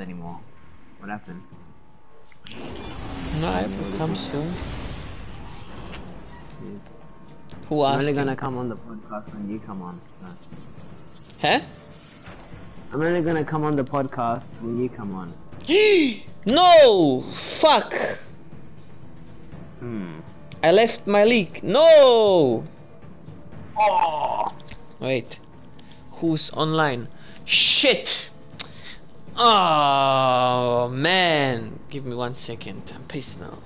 anymore. What happened? No, it will come soon. Who I'm asked? only you? gonna come on the podcast when you come on. So. Huh? I'm only gonna come on the podcast when you come on. no! Fuck! Hmm. I left my league. No! Oh! Wait. Who's online? Shit! Oh man! Give me one second. I'm pissed now.